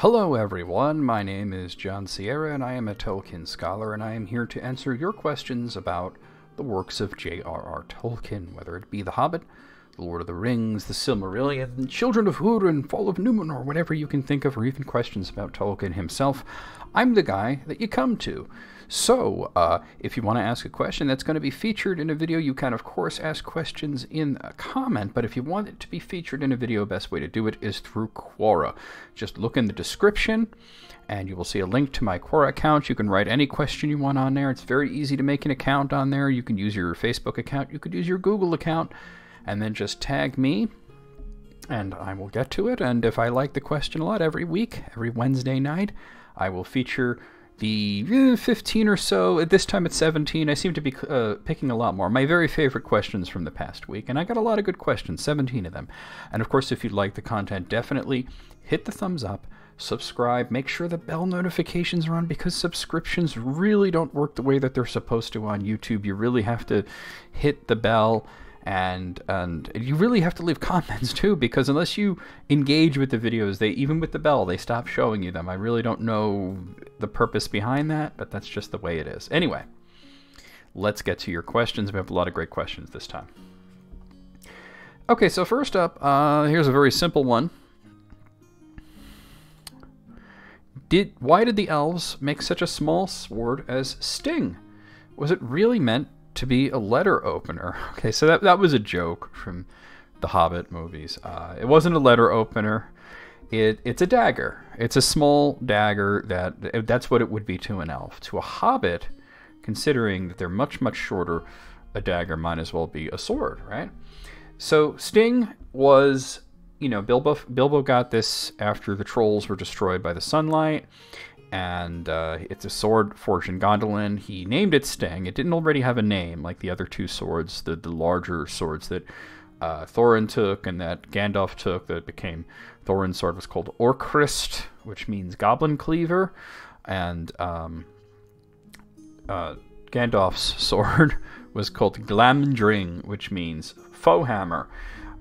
Hello, everyone. My name is John Sierra, and I am a Tolkien scholar, and I am here to answer your questions about the works of J.R.R. Tolkien, whether it be The Hobbit, The Lord of the Rings, The Silmarillion, Children of Húrin, Fall of Numenor, whatever you can think of, or even questions about Tolkien himself. I'm the guy that you come to. So, uh, if you want to ask a question that's going to be featured in a video, you can, of course, ask questions in a comment. But if you want it to be featured in a video, best way to do it is through Quora. Just look in the description and you will see a link to my Quora account. You can write any question you want on there. It's very easy to make an account on there. You can use your Facebook account, you could use your Google account, and then just tag me and I will get to it. And if I like the question a lot, every week, every Wednesday night, I will feature the eh, 15 or so. At this time, it's 17. I seem to be uh, picking a lot more. My very favorite questions from the past week, and I got a lot of good questions, 17 of them. And of course, if you'd like the content, definitely hit the thumbs up, subscribe, make sure the bell notifications are on because subscriptions really don't work the way that they're supposed to on YouTube. You really have to hit the bell and and you really have to leave comments too because unless you engage with the videos they even with the bell they stop showing you them. I really don't know the purpose behind that but that's just the way it is. Anyway let's get to your questions. We have a lot of great questions this time. Okay so first up uh, here's a very simple one. Did why did the elves make such a small sword as sting? Was it really meant to be a letter opener. Okay, so that, that was a joke from the Hobbit movies. Uh, it wasn't a letter opener. It, it's a dagger. It's a small dagger that that's what it would be to an elf. To a hobbit, considering that they're much much shorter, a dagger might as well be a sword, right? So Sting was, you know, Bilbo Bilbo got this after the trolls were destroyed by the sunlight, and uh, it's a sword forged in Gondolin. He named it Sting. It didn't already have a name like the other two swords, the, the larger swords that uh, Thorin took and that Gandalf took that became Thorin's sword was called Orcrist, which means goblin cleaver, and um, uh, Gandalf's sword was called Glamdring, which means foe hammer.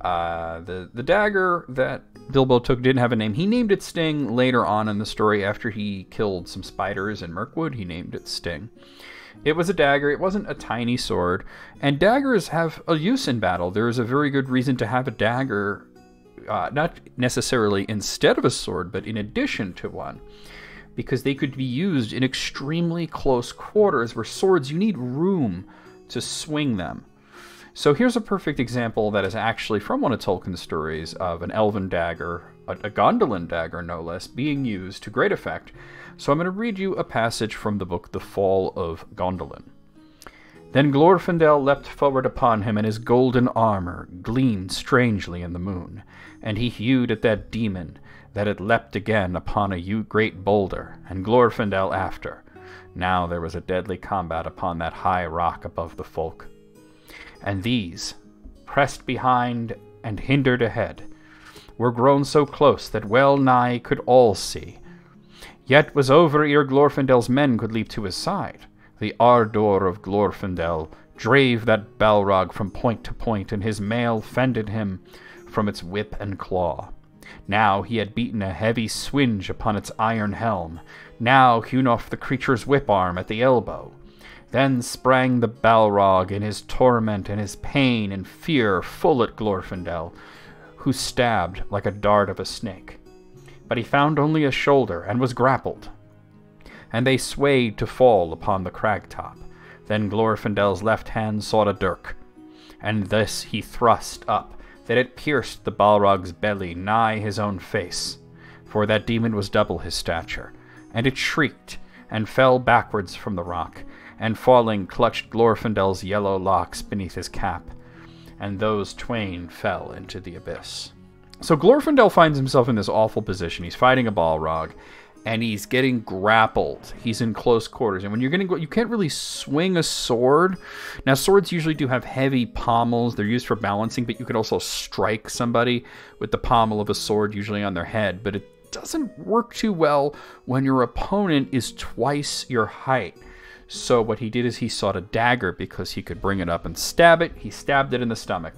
Uh, the the dagger that Bilbo took didn't have a name. He named it Sting later on in the story after he killed some spiders in Mirkwood. He named it Sting. It was a dagger. It wasn't a tiny sword. And daggers have a use in battle. There is a very good reason to have a dagger, uh, not necessarily instead of a sword, but in addition to one. Because they could be used in extremely close quarters where swords, you need room to swing them. So here's a perfect example that is actually from one of Tolkien's stories of an elven dagger, a, a Gondolin dagger no less, being used to great effect. So I'm going to read you a passage from the book The Fall of Gondolin. Then Glorfindel leapt forward upon him, and his golden armor gleamed strangely in the moon. And he hewed at that demon, that it leapt again upon a great boulder, and Glorfindel after. Now there was a deadly combat upon that high rock above the folk and these, pressed behind and hindered ahead, were grown so close that well nigh could all see. Yet was over ere Glorfindel's men could leap to his side. The ardour of Glorfindel drave that Balrog from point to point, and his mail fended him from its whip and claw. Now he had beaten a heavy swinge upon its iron helm, now hewn off the creature's whip arm at the elbow. Then sprang the Balrog in his torment and his pain and fear full at Glorfindel, who stabbed like a dart of a snake. But he found only a shoulder and was grappled. And they swayed to fall upon the crag top. Then Glorfindel's left hand sought a dirk, and this he thrust up, that it pierced the Balrog's belly nigh his own face. For that demon was double his stature, and it shrieked and fell backwards from the rock, and falling clutched Glorfindel's yellow locks beneath his cap, and those twain fell into the abyss. So Glorfindel finds himself in this awful position. He's fighting a Balrog, and he's getting grappled. He's in close quarters, and when you're getting, you can't really swing a sword. Now, swords usually do have heavy pommels. They're used for balancing, but you could also strike somebody with the pommel of a sword, usually on their head. But it doesn't work too well when your opponent is twice your height. So what he did is he sought a dagger because he could bring it up and stab it. He stabbed it in the stomach.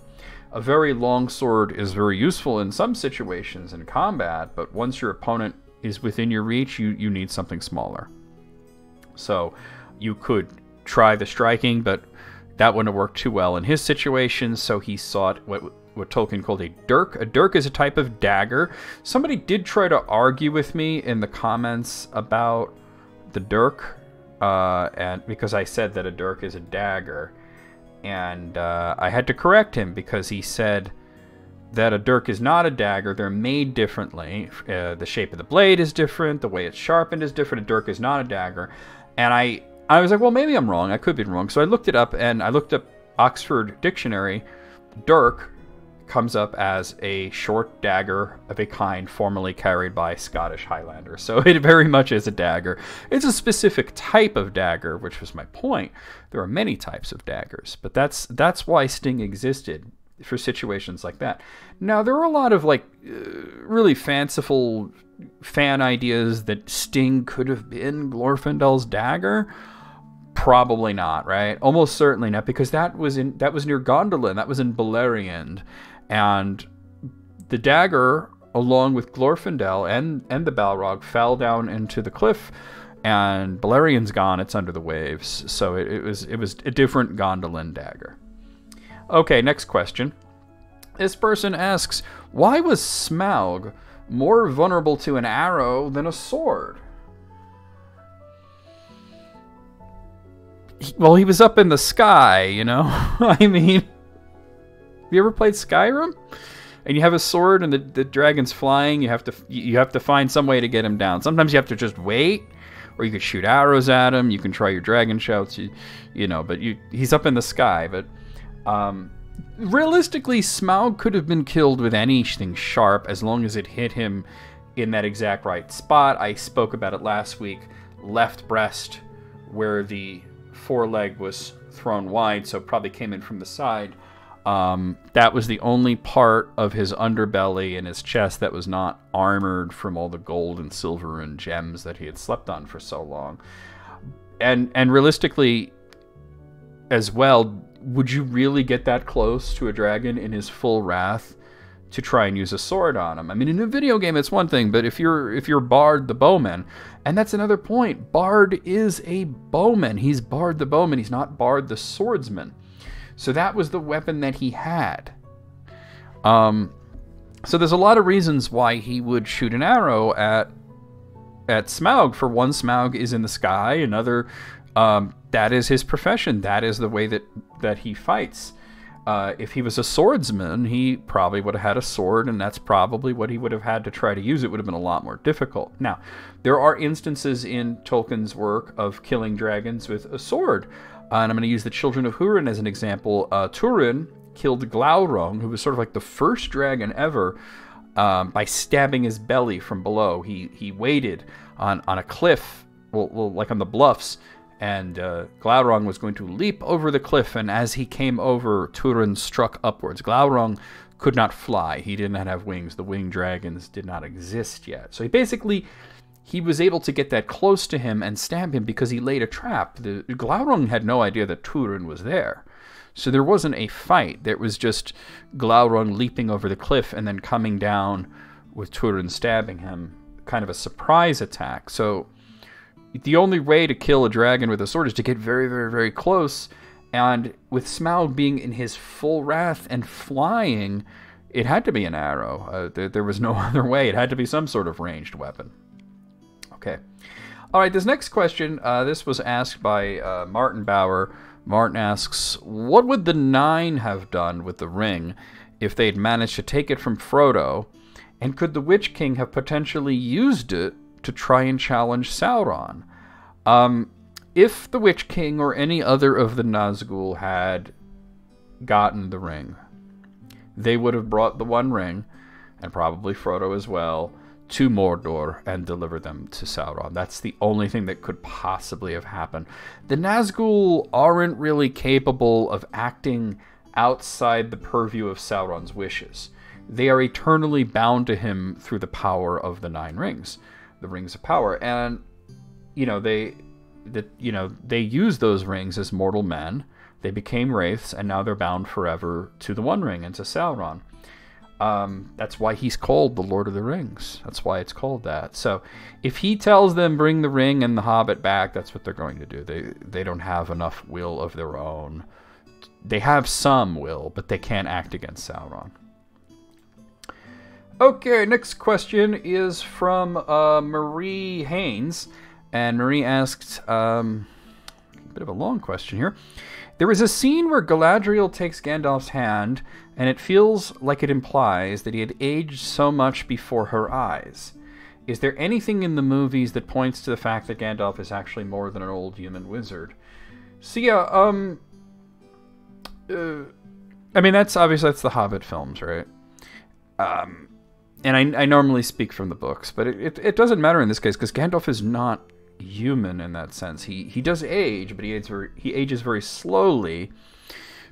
A very long sword is very useful in some situations in combat, but once your opponent is within your reach, you, you need something smaller. So you could try the striking, but that wouldn't have worked too well in his situation, so he sought what what Tolkien called a dirk. A dirk is a type of dagger. Somebody did try to argue with me in the comments about the dirk, uh, and because I said that a dirk is a dagger, and uh, I had to correct him because he said that a dirk is not a dagger. They're made differently. Uh, the shape of the blade is different. The way it's sharpened is different. A dirk is not a dagger. And I, I was like, well, maybe I'm wrong. I could be wrong. So I looked it up, and I looked up Oxford Dictionary. Dirk comes up as a short dagger of a kind formerly carried by Scottish Highlanders. So it very much is a dagger. It's a specific type of dagger, which was my point. There are many types of daggers, but that's that's why Sting existed for situations like that. Now there are a lot of like uh, really fanciful fan ideas that Sting could have been Glorfindel's dagger. Probably not, right? Almost certainly not, because that was in that was near Gondolin, that was in Beleriand, and the dagger, along with Glorfindel and and the Balrog, fell down into the cliff, and Beleriand's gone. It's under the waves, so it, it was it was a different Gondolin dagger. Okay, next question. This person asks, why was Smaug more vulnerable to an arrow than a sword? He, well, he was up in the sky, you know? I mean, have you ever played Skyrim? And you have a sword and the, the dragon's flying, you have to you have to find some way to get him down. Sometimes you have to just wait, or you could shoot arrows at him, you can try your dragon shouts, you, you know, but you he's up in the sky, but um, realistically, Smaug could have been killed with anything sharp as long as it hit him in that exact right spot. I spoke about it last week. Left breast, where the foreleg was thrown wide, so probably came in from the side. Um, that was the only part of his underbelly and his chest that was not armored from all the gold and silver and gems that he had slept on for so long. And and realistically, as well, would you really get that close to a dragon in his full wrath to try and use a sword on him? I mean, in a video game, it's one thing, but if you're if you're Bard the bowman, and that's another point, Bard is a bowman. He's Bard the bowman. He's not Bard the swordsman. So that was the weapon that he had. Um, so there's a lot of reasons why he would shoot an arrow at at Smaug. For one, Smaug is in the sky. Another, um, that is his profession. That is the way that that he fights. Uh, if he was a swordsman, he probably would have had a sword, and that's probably what he would have had to try to use. It would have been a lot more difficult. Now, there are instances in Tolkien's work of killing dragons with a sword, uh, and I'm going to use the Children of Hurin as an example. Uh, Turin killed Glaurung, who was sort of like the first dragon ever, um, by stabbing his belly from below. He he waited on on a cliff, well, well like on the bluffs, and uh, Glaurung was going to leap over the cliff, and as he came over, Turin struck upwards. Glaurung could not fly. He did not have wings. The winged dragons did not exist yet. So he basically he was able to get that close to him and stab him because he laid a trap. The Glaurung had no idea that Turin was there. So there wasn't a fight. There was just Glaurung leaping over the cliff and then coming down with Turin stabbing him. Kind of a surprise attack. So the only way to kill a dragon with a sword is to get very, very, very close. And with Smaug being in his full wrath and flying, it had to be an arrow. Uh, there, there, was no other way. It had to be some sort of ranged weapon. Okay. All right, this next question, uh, this was asked by uh, Martin Bauer. Martin asks, What would the Nine have done with the ring if they'd managed to take it from Frodo? And could the Witch King have potentially used it to try and challenge Sauron. Um, if the Witch King or any other of the Nazgul had gotten the ring, they would have brought the One Ring, and probably Frodo as well, to Mordor and deliver them to Sauron. That's the only thing that could possibly have happened. The Nazgul aren't really capable of acting outside the purview of Sauron's wishes. They are eternally bound to him through the power of the Nine Rings the rings of power, and you know they that you know they use those rings as mortal men. They became wraiths, and now they're bound forever to the One Ring and to Sauron. Um, that's why he's called the Lord of the Rings. That's why it's called that. So, if he tells them bring the ring and the Hobbit back, that's what they're going to do. They they don't have enough will of their own. They have some will, but they can't act against Sauron. Okay, next question is from uh, Marie Haynes, and Marie asked um, a bit of a long question here. There is a scene where Galadriel takes Gandalf's hand, and it feels like it implies that he had aged so much before her eyes. Is there anything in the movies that points to the fact that Gandalf is actually more than an old human wizard? So yeah, um, uh, I mean that's obviously that's the Hobbit films, right? Um, and I, I normally speak from the books, but it, it, it doesn't matter in this case because Gandalf is not human in that sense. He he does age, but he ages very, he ages very slowly.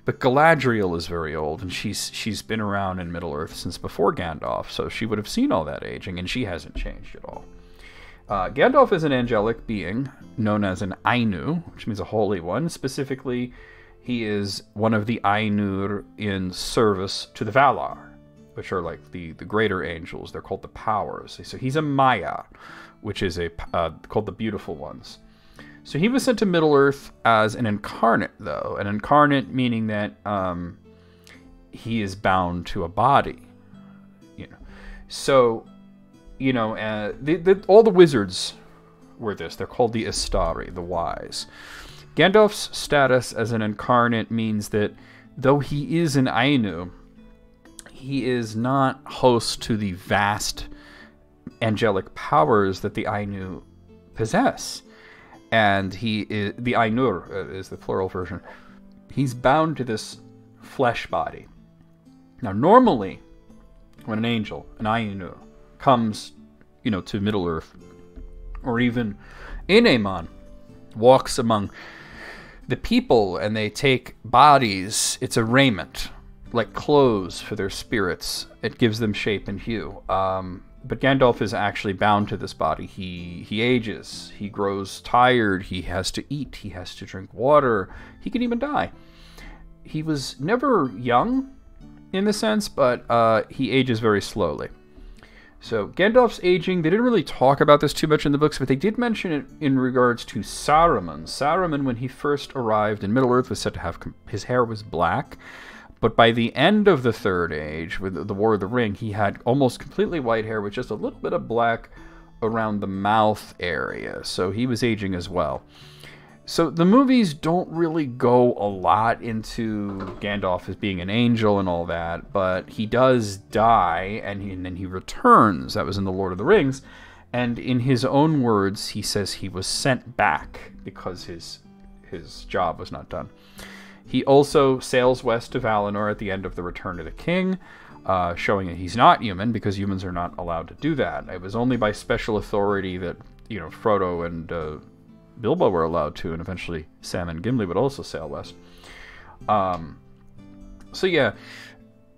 But Galadriel is very old, and she's she's been around in Middle Earth since before Gandalf, so she would have seen all that aging, and she hasn't changed at all. Uh, Gandalf is an angelic being known as an Ainu, which means a holy one. Specifically, he is one of the Ainur in service to the Valar, which are like the, the greater angels. They're called the powers. So he's a Maiar, which is a uh, called the Beautiful Ones. So he was sent to Middle Earth as an incarnate, though. An incarnate meaning that um, he is bound to a body. You know, so you know, uh, the, the, all the wizards were this. They're called the Istari, the wise. Gandalf's status as an incarnate means that though he is an Ainu, he is not host to the vast angelic powers that the Ainu possess. And he is the Ainur uh, is the plural version. He's bound to this flesh body. Now, normally, when an angel, an Ainu, comes, you know, to Middle Earth, or even in Aman, walks among the people and they take bodies, it's a raiment, like clothes for their spirits. It gives them shape and hue. Um, but Gandalf is actually bound to this body. He he ages. He grows tired. He has to eat. He has to drink water. He can even die. He was never young, in the sense, but uh, he ages very slowly. So Gandalf's aging. They didn't really talk about this too much in the books, but they did mention it in regards to Saruman. Saruman, when he first arrived in Middle Earth, was said to have his hair was black. But by the end of the Third Age, with the War of the Ring, he had almost completely white hair with just a little bit of black around the mouth area. So he was aging as well. So the movies don't really go a lot into Gandalf as being an angel and all that, but he does die and, he, and then he returns. That was in The Lord of the Rings. And in his own words, he says he was sent back because his his job was not done. He also sails west to Valinor at the end of the Return of the King, uh, showing that he's not human because humans are not allowed to do that. It was only by special authority that you know Frodo and uh, Bilbo were allowed to, and eventually Sam and Gimli would also sail west. Um, so yeah,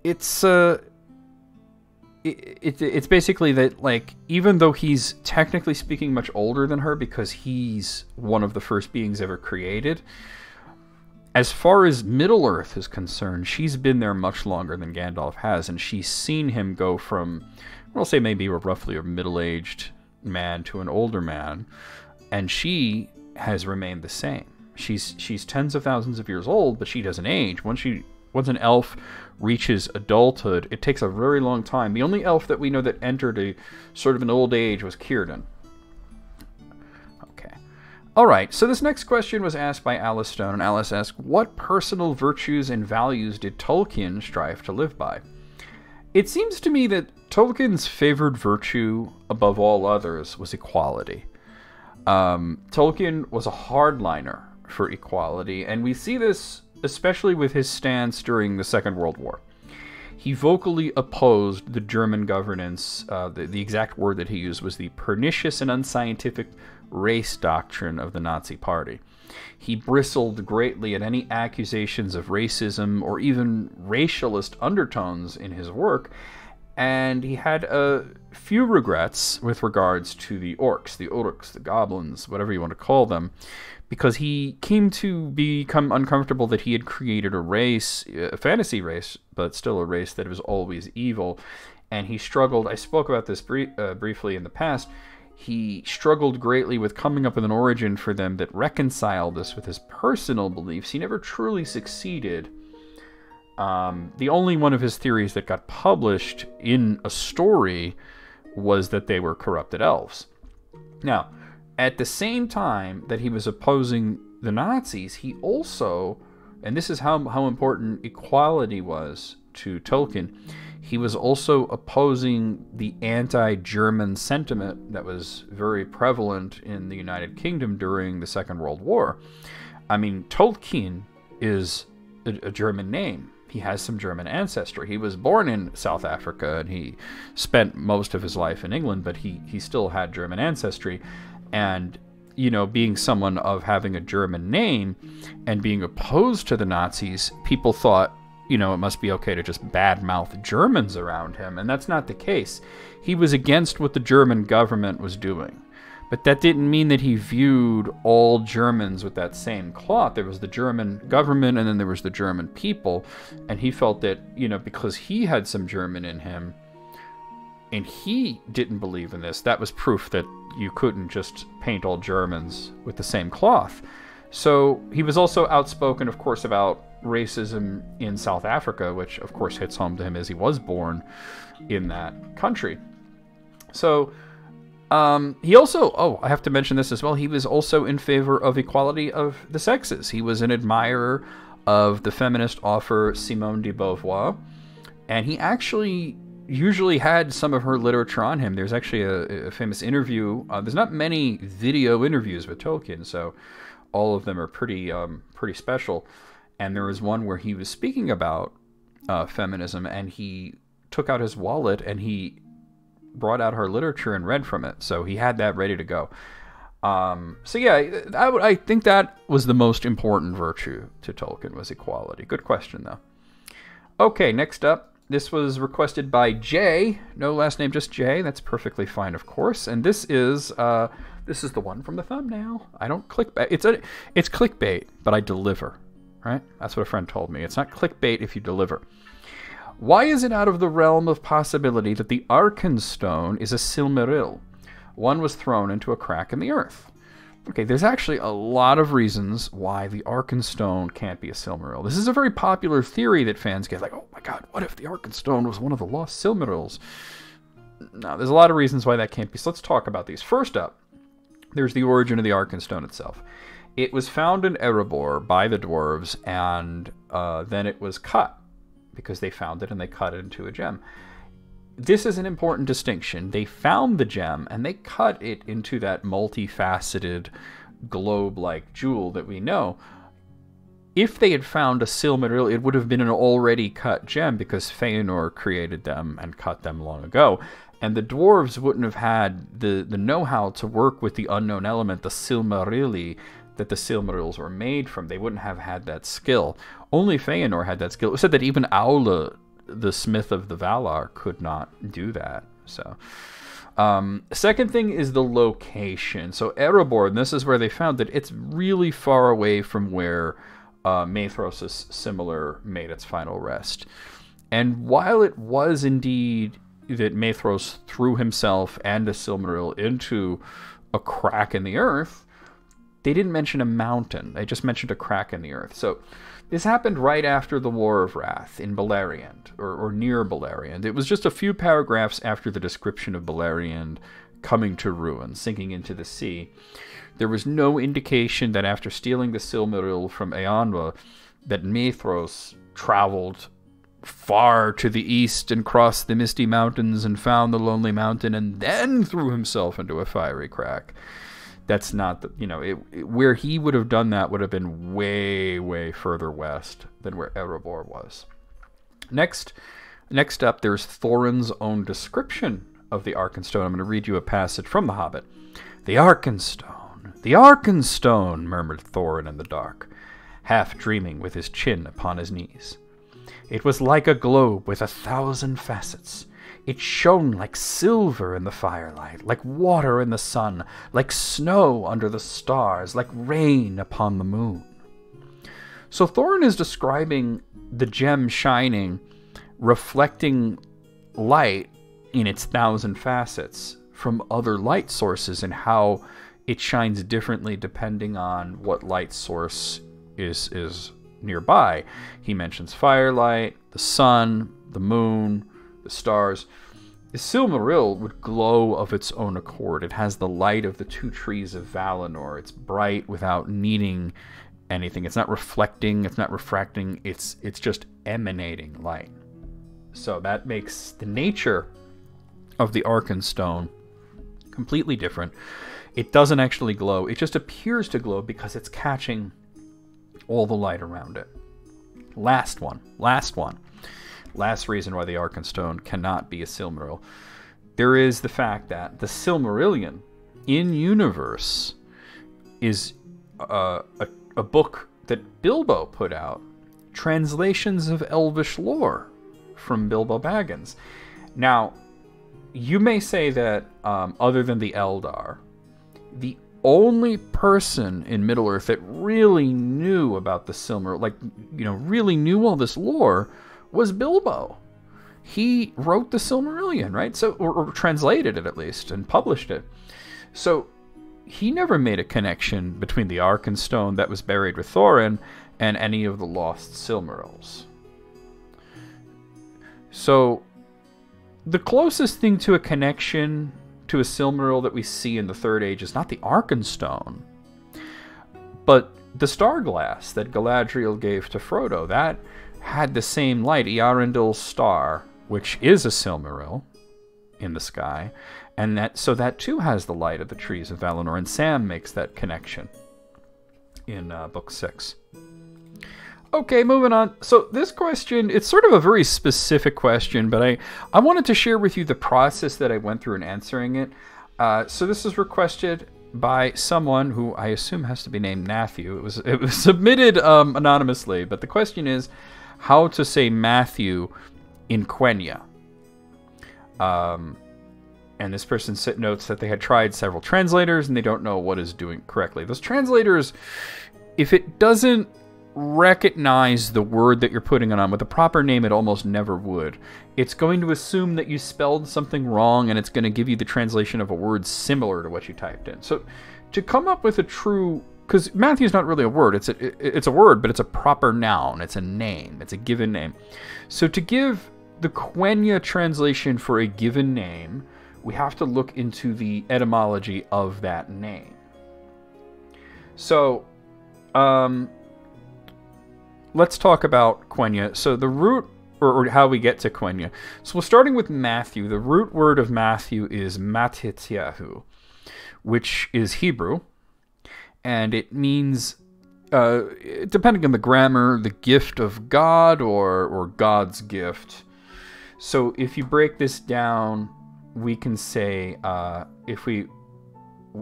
it's uh, it, it, it's basically that like even though he's technically speaking much older than her because he's one of the first beings ever created as far as Middle Earth is concerned, she's been there much longer than Gandalf has, and she's seen him go from, we'll say maybe roughly a middle aged man to an older man, and she has remained the same. She's she's tens of thousands of years old, but she doesn't age. Once she once an elf reaches adulthood, it takes a very long time. The only elf that we know that entered a sort of an old age was Círdan. All right, so this next question was asked by Alice Stone, and Alice asked, What personal virtues and values did Tolkien strive to live by? It seems to me that Tolkien's favored virtue above all others was equality. Um, Tolkien was a hardliner for equality, and we see this especially with his stance during the Second World War. He vocally opposed the German governance. Uh, the, the exact word that he used was the pernicious and unscientific race doctrine of the Nazi Party. He bristled greatly at any accusations of racism or even racialist undertones in his work, and he had a few regrets with regards to the orcs, the orcs, the goblins, whatever you want to call them, because he came to become uncomfortable that he had created a race, a fantasy race, but still a race that was always evil. And he struggled. I spoke about this uh, briefly in the past. He struggled greatly with coming up with an origin for them that reconciled this with his personal beliefs. He never truly succeeded. Um, the only one of his theories that got published in a story was that they were corrupted elves. Now, at the same time that he was opposing the Nazis, he also, and this is how, how important equality was to Tolkien, he was also opposing the anti German sentiment that was very prevalent in the United Kingdom during the Second World War. I mean, Tolkien is a, a German name he has some German ancestry. He was born in South Africa and he spent most of his life in England, but he, he still had German ancestry. And, you know, being someone of having a German name and being opposed to the Nazis, people thought, you know, it must be okay to just badmouth Germans around him. And that's not the case. He was against what the German government was doing. But that didn't mean that he viewed all Germans with that same cloth. There was the German government and then there was the German people. And he felt that, you know, because he had some German in him and he didn't believe in this, that was proof that you couldn't just paint all Germans with the same cloth. So he was also outspoken, of course, about racism in South Africa, which, of course, hits home to him as he was born in that country. So um, he also, oh, I have to mention this as well. He was also in favor of equality of the sexes. He was an admirer of the feminist author Simone de Beauvoir, and he actually usually had some of her literature on him. There's actually a, a famous interview. Uh, there's not many video interviews with Tolkien, so all of them are pretty um, pretty special. And there was one where he was speaking about uh, feminism, and he took out his wallet and he brought out her literature and read from it. So he had that ready to go. Um, so yeah, I, I think that was the most important virtue to Tolkien was equality. Good question though. Okay, next up, this was requested by Jay. No last name, just Jay. That's perfectly fine, of course. And this is uh, this is the one from the thumbnail. I don't clickbait. It's a it's clickbait, but I deliver. Right? That's what a friend told me. It's not clickbait if you deliver. Why is it out of the realm of possibility that the Arkenstone is a Silmaril? One was thrown into a crack in the earth. Okay, there's actually a lot of reasons why the Arkenstone can't be a Silmaril. This is a very popular theory that fans get like, oh my god, what if the Arkenstone was one of the lost Silmarils? Now, there's a lot of reasons why that can't be. So let's talk about these. First up, there's the origin of the Arkenstone itself. It was found in Erebor by the dwarves, and uh, then it was cut because they found it and they cut it into a gem. This is an important distinction. They found the gem and they cut it into that multifaceted globe like jewel that we know. If they had found a Silmaril, it would have been an already cut gem because Feanor created them and cut them long ago. And the dwarves wouldn't have had the, the know how to work with the unknown element, the Silmarili, that the Silmarils were made from. They wouldn't have had that skill. Only Feanor had that skill. It said that even Aule, the smith of the Valar, could not do that. So, um, second thing is the location. So Erebor, this is where they found that it's really far away from where uh, Maedhros' Silmaril made its final rest. And while it was indeed that Maedhros threw himself and Silmaril into a crack in the earth, they didn't mention a mountain. They just mentioned a crack in the earth. So this happened right after the War of Wrath in Beleriand, or, or near Beleriand. It was just a few paragraphs after the description of Beleriand coming to ruin, sinking into the sea. There was no indication that after stealing the Silmaril from Eonwe, that Maedhros traveled far to the east and crossed the misty mountains and found the lonely mountain and then threw himself into a fiery crack that's not the you know it, it, where he would have done that would have been way way further west than where Erebor was. Next, next up, there's Thorin's own description of the Arkenstone. I'm going to read you a passage from The Hobbit. The Arkenstone, the Arkenstone, murmured Thorin in the dark, half dreaming with his chin upon his knees. It was like a globe with a thousand facets, It shone like silver in the firelight, like water in the sun, like snow under the stars, like rain upon the moon. So Thorin is describing the gem shining, reflecting light in its thousand facets from other light sources and how it shines differently depending on what light source is is nearby. He mentions firelight, the sun, the moon, the stars. The Silmaril would glow of its own accord. It has the light of the two trees of Valinor. It's bright without needing anything. It's not reflecting, it's not refracting, it's it's just emanating light. So that makes the nature of the Arkenstone completely different. It doesn't actually glow. It just appears to glow because it's catching all the light around it. Last one. Last one. Last reason why the Arkenstone cannot be a Silmaril. There is the fact that the Silmarillion in universe is uh, a, a book that Bilbo put out, translations of Elvish lore from Bilbo Baggins. Now, you may say that um, other than the Eldar, the only person in Middle Earth that really knew about the Silmaril, like you know, really knew all this lore, was Bilbo. He wrote the Silmarillion, right? So, or, or translated it at least and published it. So, he never made a connection between the Arkenstone that was buried with Thorin and any of the lost Silmarils. So, the closest thing to a connection to a Silmaril that we see in the Third Age is not the Arkenstone, but the Starglass that Galadriel gave to Frodo. That had the same light, Earendil's star, which is a Silmaril in the sky, and that so that too has the light of the trees of Valinor, and Sam makes that connection in uh, Book Six. Okay, moving on. So this question, it's sort of a very specific question, but I, I wanted to share with you the process that I went through in answering it. Uh, so this is requested by someone who I assume has to be named Matthew. It was it was submitted um, anonymously, but the question is how to say Matthew in Quenya. Um, and this person notes that they had tried several translators and they don't know what is doing correctly. Those translators, if it doesn't recognize the word that you're putting it on with a proper name, it almost never would. It's going to assume that you spelled something wrong and it's going to give you the translation of a word similar to what you typed in. So to come up with a true because Matthew's not really a word. It's a it's a word, but it's a proper noun. It's a name. It's a given name. So to give the Quenya translation for a given name, we have to look into the etymology of that name. So, um, let's talk about Quenya. So the root, or, or, how we get to Quenya. So we're starting with Matthew. The root word of Matthew is Matityahu, which is Hebrew, and it means, uh, depending on the grammar, the gift of God or or God's gift. So if you break this down, we can say uh, if we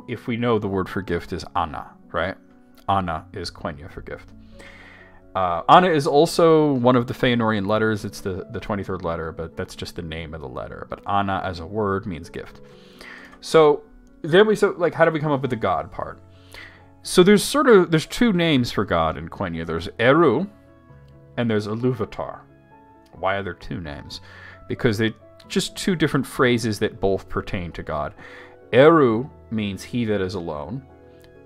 if we know the word for gift is Anna, right? Anna is Quenya for gift. Uh, Anna is also one of the Feanorian letters. It's the, the 23rd letter, but that's just the name of the letter. But Anna as a word means gift. So then we so like how do we come up with the God part? So there's sort of there's two names for God in Quenya. There's Eru and there's Iluvatar. Why are there two names? Because they're just two different phrases that both pertain to God. Eru means he that is alone.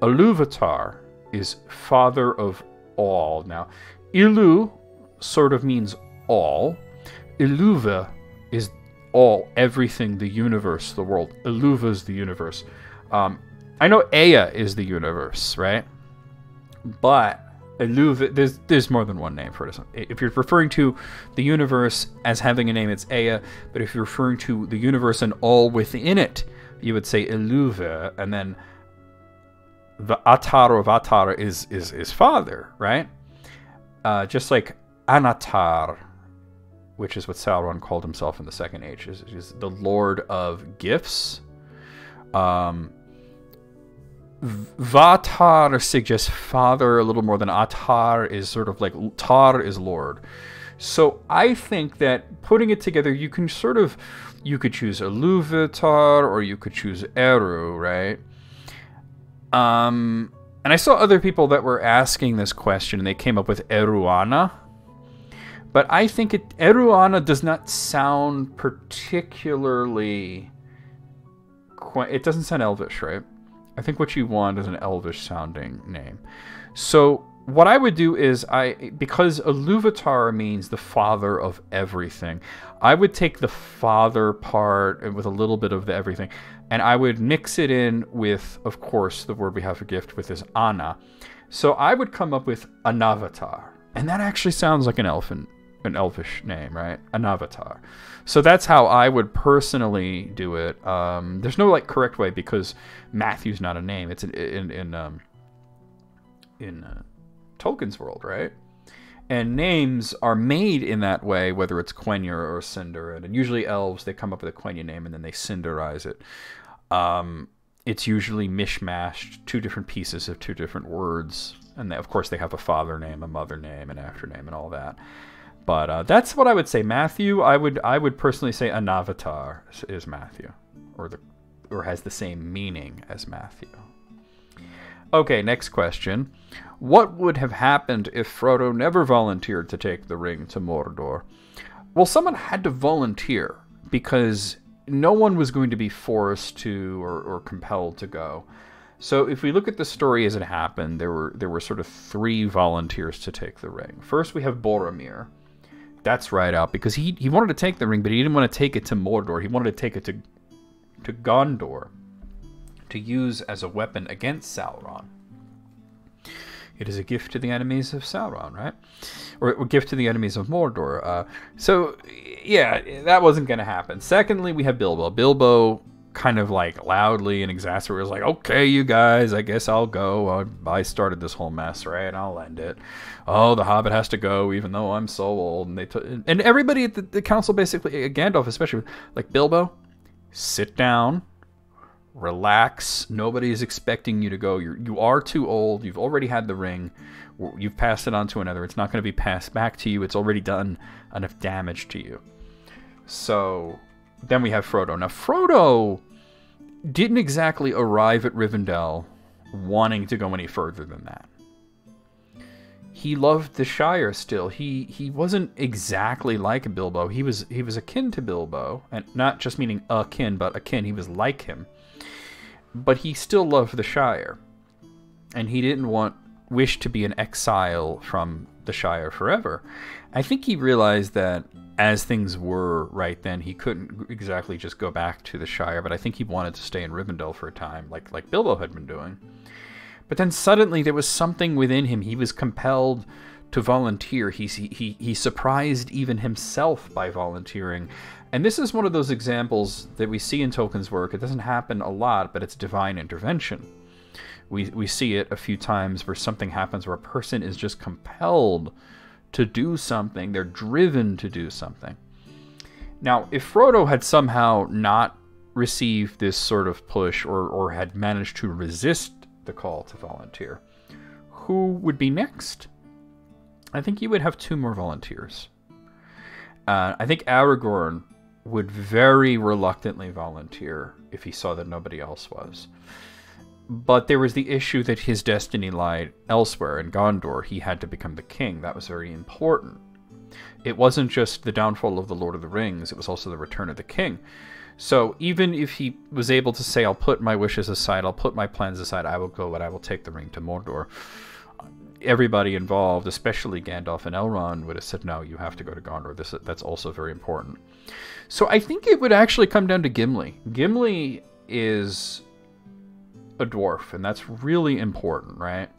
Iluvatar is father of all. Now, ilu sort of means all. Iluva is all, everything, the universe, the world. Iluva is the universe. Um, I know Eä is the universe, right? But Iluva, there's, there's more than one name for it. If you're referring to the universe as having a name, it's Eä. But if you're referring to the universe and all within it, you would say Iluva, and then the Atar of Atar is is is father, right? Uh, just like Annatar, which is what Sauron called himself in the Second Age, is, is the Lord of Gifts. Um, Vatar suggests father a little more than Atar is sort of like Tar is Lord. So I think that putting it together, you can sort of you could choose Iluvatar or you could choose Eru, right? Um, and I saw other people that were asking this question and they came up with Eruana. But I think it Eruana does not sound particularly it doesn't sound elvish, right? I think what you want is an elvish sounding name. So what I would do is I because Iluvatar means the father of everything. I would take the father part with a little bit of the everything, and I would mix it in with, of course, the word we have for gift with is Ana. So I would come up with Anavatar, and that actually sounds like an elfin, an elfish name, right? Anavatar. So that's how I would personally do it. Um, there's no like correct way because Matthew's not a name. It's in in in um, in uh, Tolkien's world, right? And names are made in that way, whether it's Quenya or Sindar. And usually elves, they come up with a Quenya name and then they Sindarize it. Um, it's usually mishmashed, two different pieces of two different words. And they, of course, they have a father name, a mother name, an after name, and all that. But uh, that's what I would say. Matthew, I would I would personally say Anavatar is Matthew, or the or has the same meaning as Matthew. Okay, next question. What would have happened if Frodo never volunteered to take the ring to Mordor? Well, someone had to volunteer because no one was going to be forced to or, or compelled to go. So if we look at the story as it happened, there were there were sort of three volunteers to take the ring. First, we have Boromir. That's right out because he he wanted to take the ring, but he didn't want to take it to Mordor. He wanted to take it to to Gondor to use as a weapon against Sauron. It is a gift to the enemies of Sauron, right? Or a gift to the enemies of Mordor. Uh, so, yeah, that wasn't going to happen. Secondly, we have Bilbo. Bilbo kind of like loudly and exasperated was like, okay, you guys, I guess I'll go. I started this whole mess, right? I'll end it. Oh, the Hobbit has to go, even though I'm so old. And they and everybody at the, the council, basically, uh, Gandalf especially, like Bilbo, sit down, relax. Nobody is expecting you to go. You're, you are too old. You've already had the ring. You've passed it on to another. It's not going to be passed back to you. It's already done enough damage to you. So then we have Frodo. Now, Frodo didn't exactly arrive at Rivendell wanting to go any further than that. He loved the Shire still. He he wasn't exactly like Bilbo. He was he was akin to Bilbo, and not just meaning akin, but akin. He was like him but he still loved the Shire, and he didn't want wish to be an exile from the Shire forever. I think he realized that as things were right then, he couldn't exactly just go back to the Shire, but I think he wanted to stay in Rivendell for a time, like like Bilbo had been doing. But then suddenly there was something within him. He was compelled to volunteer. He, he, he surprised even himself by volunteering. And this is one of those examples that we see in Tolkien's work. It doesn't happen a lot, but it's divine intervention. We, we see it a few times where something happens where a person is just compelled to do something, they're driven to do something. Now, if Frodo had somehow not received this sort of push or, or had managed to resist the call to volunteer, who would be next? I think you would have two more volunteers. Uh, I think Aragorn would very reluctantly volunteer if he saw that nobody else was. But there was the issue that his destiny lied elsewhere in Gondor. He had to become the king. That was very important. It wasn't just the downfall of the Lord of the Rings, it was also the return of the king. So even if he was able to say, I'll put my wishes aside, I'll put my plans aside, I will go, but I will take the ring to Mordor, everybody involved, especially Gandalf and Elrond, would have said, "No, you have to go to Gondor. This that's also very important." So I think it would actually come down to Gimli. Gimli is a dwarf, and that's really important, right?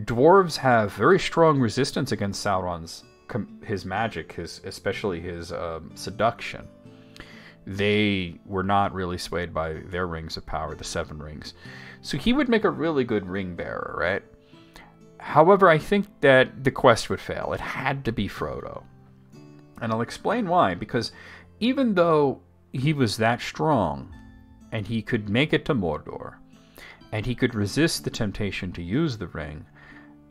Dwarves have very strong resistance against Sauron's his magic, his especially his um, seduction. They were not really swayed by their rings of power, the seven rings. So he would make a really good ring bearer, right? However, I think that the quest would fail. It had to be Frodo. And I'll explain why. Because even though he was that strong, and he could make it to Mordor, and he could resist the temptation to use the ring,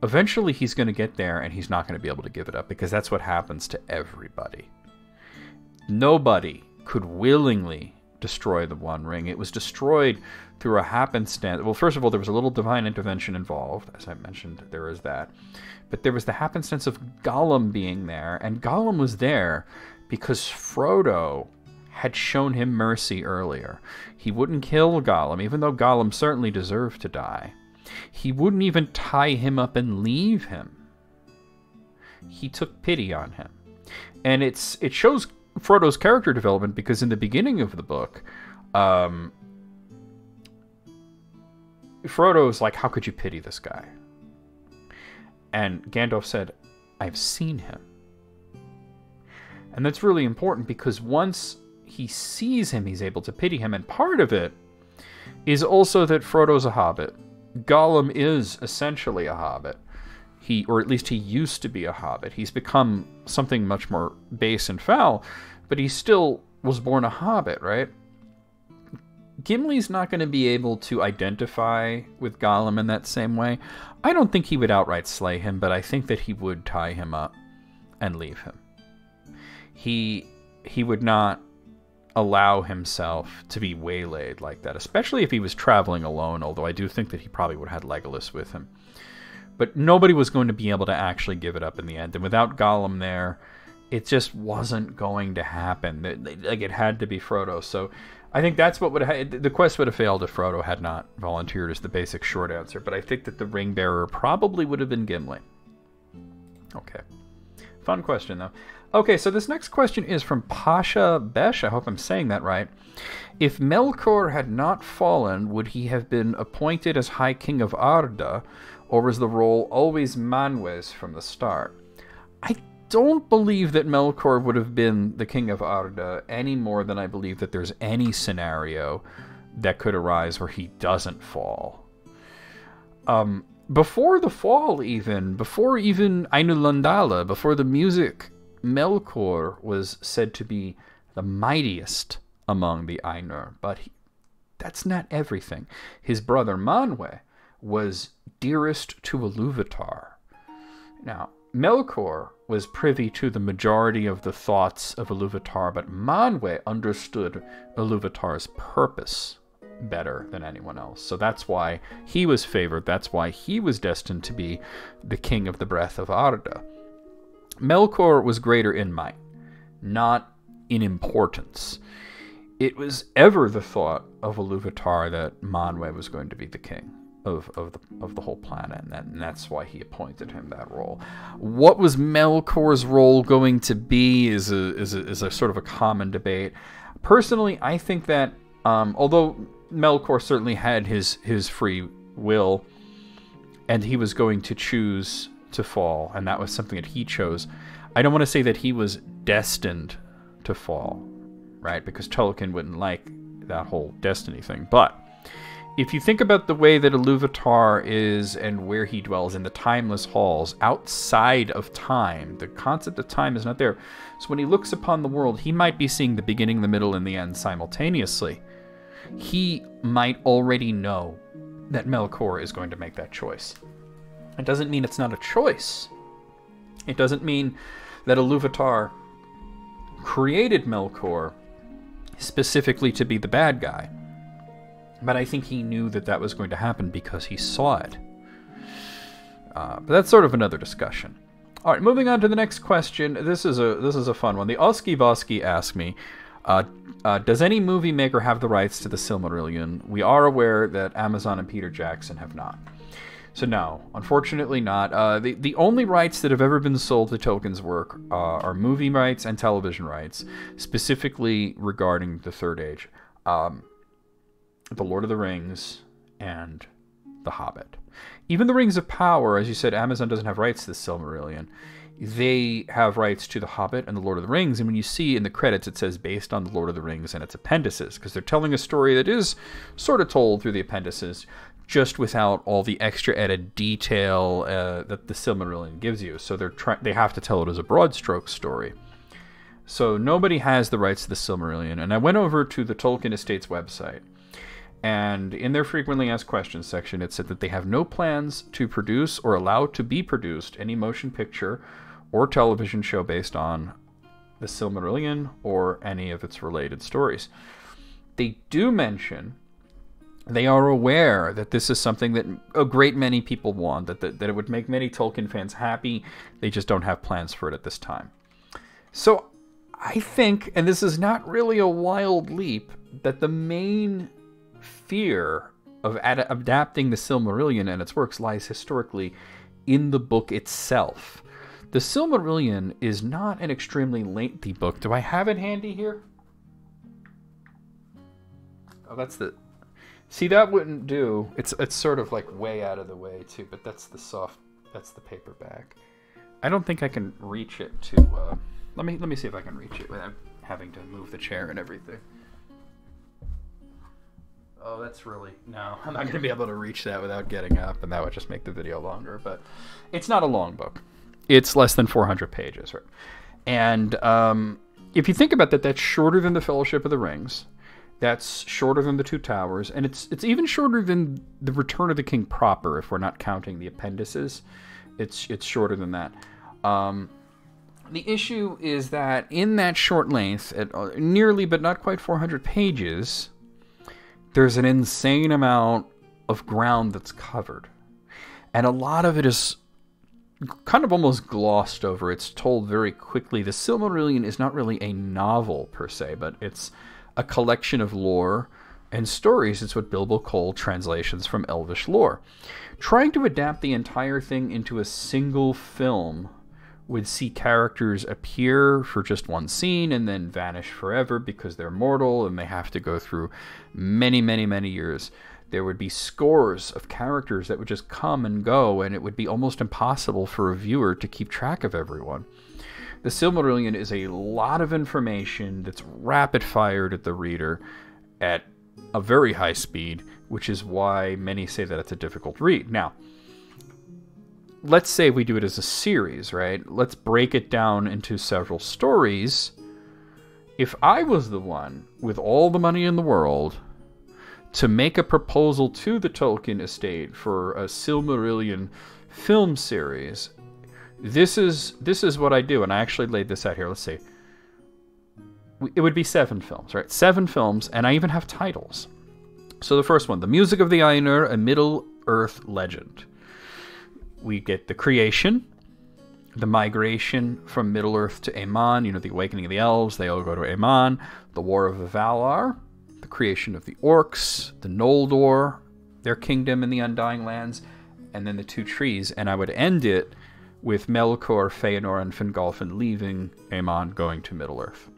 eventually he's going to get there and he's not going to be able to give it up because that's what happens to everybody. Nobody could willingly destroy the One Ring. It was destroyed through a happenstance. Well, first of all, there was a little divine intervention involved, as I mentioned. There is that, but there was the happenstance of Gollum being there, and Gollum was there because Frodo had shown him mercy earlier. He wouldn't kill Gollum, even though Gollum certainly deserved to die. He wouldn't even tie him up and leave him. He took pity on him. And it's it shows Frodo's character development because in the beginning of the book, um, Frodo's like, How could you pity this guy? And Gandalf said, I've seen him. And that's really important because once he sees him, he's able to pity him. And part of it is also that Frodo's a hobbit. Gollum is essentially a hobbit. He, or at least he used to be a hobbit. He's become something much more base and foul, but he still was born a hobbit, right? Gimli's not going to be able to identify with Gollum in that same way. I don't think he would outright slay him, but I think that he would tie him up and leave him. He he would not allow himself to be waylaid like that, especially if he was traveling alone, although I do think that he probably would have had Legolas with him. But nobody was going to be able to actually give it up in the end, and without Gollum there, it just wasn't going to happen. Like it had to be Frodo. So I think that's what would have the quest would have failed if Frodo had not volunteered as the basic short answer. But I think that the ring bearer probably would have been Gimli. Okay, fun question though. Okay, so this next question is from Pasha Besh. I hope I'm saying that right. If Melkor had not fallen, would he have been appointed as High King of Arda, or was the role always Manwë's from the start? I don't believe that Melkor would have been the king of Arda any more than I believe that there's any scenario that could arise where he doesn't fall. Um, before the fall, even before even Ainulindalë, before the music, Melkor was said to be the mightiest among the Ainur, but he, that's not everything. His brother Manwë was dearest to Iluvatar. Now, Melkor was privy to the majority of the thoughts of Iluvatar, but Manwë understood Iluvatar's purpose better than anyone else. So that's why he was favored. That's why he was destined to be the king of the breath of Arda. Melkor was greater in might, not in importance. It was ever the thought of Iluvatar that Manwë was going to be the king of, of the of the whole planet, and, that, and that's why he appointed him that role. What was Melkor's role going to be is a, is a, is a sort of a common debate. Personally, I think that um, although Melkor certainly had his his free will, and he was going to choose to fall, and that was something that he chose. I don't want to say that he was destined to fall, right? Because Tolkien wouldn't like that whole destiny thing, but if you think about the way that Iluvatar is and where he dwells in the timeless halls, outside of time, the concept of time is not there. So when he looks upon the world, he might be seeing the beginning, the middle, and the end simultaneously. He might already know that Melkor is going to make that choice. It doesn't mean it's not a choice. It doesn't mean that Iluvatar created Melkor specifically to be the bad guy. But I think he knew that that was going to happen because he saw it. Uh, but that's sort of another discussion. All right, moving on to the next question. This is a this is a fun one. The Oski Bosky asked me, uh, uh, "Does any movie maker have the rights to the Silmarillion?" We are aware that Amazon and Peter Jackson have not. So no, unfortunately not. Uh, the the only rights that have ever been sold to Tolkien's work uh, are movie rights and television rights, specifically regarding the Third Age. Um, the Lord of the Rings, and The Hobbit. Even the Rings of Power, as you said, Amazon doesn't have rights to the Silmarillion. They have rights to The Hobbit and The Lord of the Rings, and when you see in the credits it says based on The Lord of the Rings and its appendices, because they're telling a story that is sort of told through the appendices, just without all the extra added detail uh, that the Silmarillion gives you. So they're try- they have to tell it as a broad stroke story. So nobody has the rights to the Silmarillion, and I went over to the Tolkien Estates website and in their frequently asked questions section, it said that they have no plans to produce or allow to be produced any motion picture or television show based on the Silmarillion or any of its related stories. They do mention they are aware that this is something that a great many people want, that, that, that it would make many Tolkien fans happy. They just don't have plans for it at this time. So I think, and this is not really a wild leap, that the main fear of ad- adapting the Silmarillion and its works lies historically in the book itself. The Silmarillion is not an extremely lengthy book. Do I have it handy here? Oh, that's the. See, that wouldn't do. It's it's sort of like way out of the way too, but that's the soft. That's the paperback. I don't think I can reach it to. Uh, let me let me see if I can reach it without having to move the chair and everything. Oh, that's really no. I'm not going to be able to reach that without getting up, and that would just make the video longer. But it's not a long book. It's less than 400 pages, right? And um, if you think about that, that's shorter than the Fellowship of the Rings. That's shorter than the Two Towers, and it's it's even shorter than the Return of the King proper, if we're not counting the appendices. It's it's shorter than that. Um, the issue is that in that short length, at uh, nearly but not quite 400 pages, there's an insane amount of ground that's covered. And a lot of it is kind of almost glossed over. It's told very quickly. The Silmarillion is not really a novel per se, but it's a collection of lore and stories. It's what Bilbo called translations from Elvish lore. Trying to adapt the entire thing into a single film would see characters appear for just one scene and then vanish forever because they're mortal and they have to go through many, many, many years. There would be scores of characters that would just come and go, and it would be almost impossible for a viewer to keep track of everyone. The Silmarillion is a lot of information that's rapid fired at the reader at a very high speed, which is why many say that it's a difficult read. Now, let's say we do it as a series, right? Let's break it down into several stories. If I was the one with all the money in the world to make a proposal to the Tolkien estate for a Silmarillion film series, this is this is what I do, and I actually laid this out here. Let's see. It would be seven films, right? Seven films, and I even have titles. So the first one, The Music of the Ainur, a Middle Earth Legend we get the creation, the migration from Middle Earth to Aman, you know, the awakening of the elves, they all go to Aman, the War of the Valar, the creation of the orcs, the Noldor, their kingdom in the Undying Lands, and then the two trees. And I would end it with Melkor, Feanor, and Fingolfin leaving Aman, going to Middle Earth.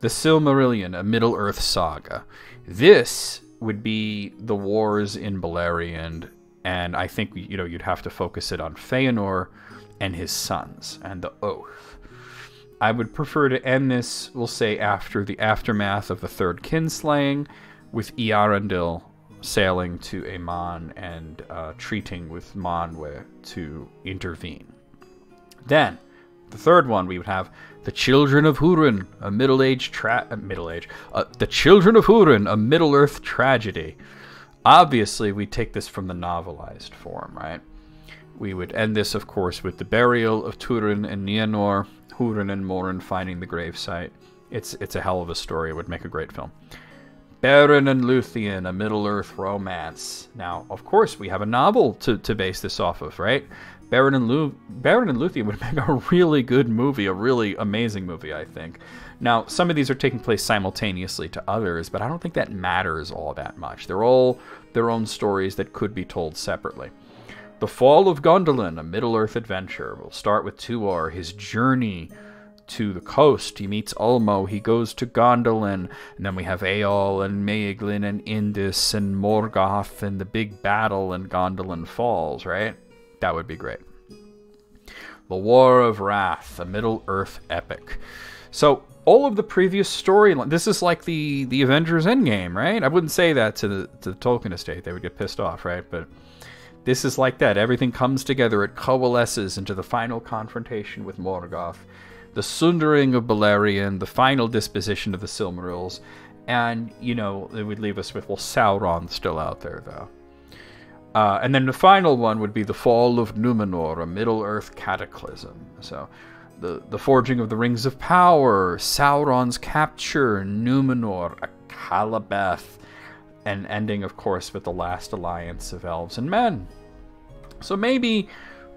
The Silmarillion, a Middle Earth saga. This would be the wars in Beleriand and I think you know you'd have to focus it on Feanor and his sons and the oath. I would prefer to end this, we'll say, after the aftermath of the third kinslaying, with Earendil sailing to Aman and uh, treating with Manwë to intervene. Then, the third one, we would have the Children of Hurin, a middle-age tra- uh, middle-age, uh, the Children of Hurin, a Middle-earth tragedy, Obviously, we take this from the novelized form, right? We would end this, of course, with the burial of Turin and Nienor, Hurin and Morwen finding the gravesite. It's it's a hell of a story. It would make a great film. Beren and Luthien, a Middle Earth romance. Now, of course, we have a novel to, to base this off of, right? Beren and, Lu- Beren and Luthien would make a really good movie, a really amazing movie, I think. Now, some of these are taking place simultaneously to others, but I don't think that matters all that much. They're all their own stories that could be told separately. The Fall of Gondolin, a Middle Earth adventure. We'll start with Tuor, his journey to the coast. He meets Ulmo, he goes to Gondolin, and then we have Eol and Maeglin and Indis and Morgoth and the big battle and Gondolin Falls, right? That would be great. The War of Wrath, a Middle Earth epic. So all of the previous storyline. This is like the the Avengers Endgame, right? I wouldn't say that to the to the Tolkien estate; they would get pissed off, right? But this is like that. Everything comes together. It coalesces into the final confrontation with Morgoth, the sundering of Beleriand, the final disposition of the Silmarils, and you know it would leave us with well, Sauron's still out there though. Uh, and then the final one would be the fall of Numenor, a Middle Earth cataclysm. So the, the forging of the Rings of Power, Sauron's capture, Numenor, Akallabeth, and ending, of course, with the last alliance of elves and men. So maybe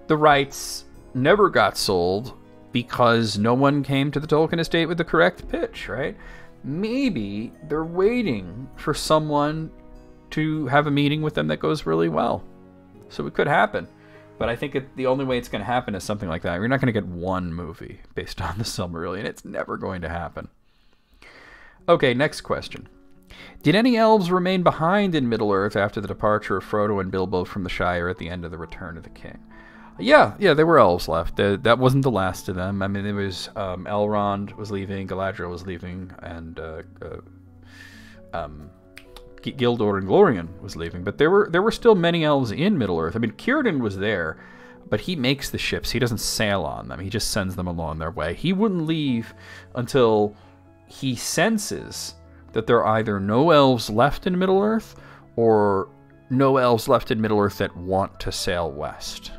the rights never got sold because no one came to the Tolkien estate with the correct pitch, right? Maybe they're waiting for someone to have a meeting with them that goes really well. So it could happen. But I think it, the only way it's going to happen is something like that. You're not going to get one movie based on the Silmarillion. It's never going to happen. Okay, next question. Did any elves remain behind in Middle Earth after the departure of Frodo and Bilbo from the Shire at the end of the Return of the King? Yeah, yeah, there were elves left. that wasn't the last of them. I mean, it was um, Elrond was leaving, Galadriel was leaving, and uh, uh, um, Gildor Inglorion was leaving. But there were there were still many elves in Middle Earth. I mean, Círdan was there, but he makes the ships. He doesn't sail on them. He just sends them along their way. He wouldn't leave until he senses that there are either no elves left in Middle Earth or no elves left in Middle Earth that want to sail west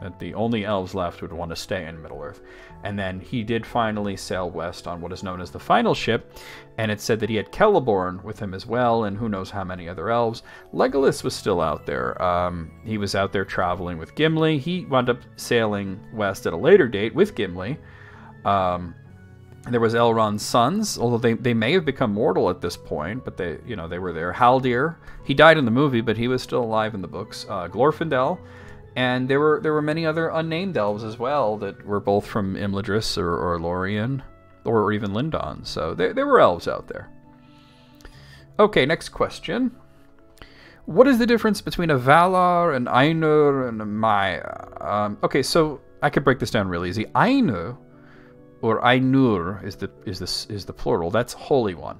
that the only elves left would want to stay in Middle Earth. And then he did finally sail west on what is known as the final ship, and it said that he had Celeborn with him as well, and who knows how many other elves. Legolas was still out there. Um, he was out there traveling with Gimli. He wound up sailing west at a later date with Gimli. Um, there was Elrond's sons, although they, they may have become mortal at this point, but they you know they were there. Haldir, he died in the movie, but he was still alive in the books. Uh, Glorfindel, and there were there were many other unnamed elves as well that were both from Imladris or, or Lorien, or even Lindon. So there, there were elves out there. Okay, next question. What is the difference between a Valar, an Ainur, and a Maiar? Um, okay, so I could break this down real easy. Ainu, or Ainur, is the is this is the plural. That's Holy One,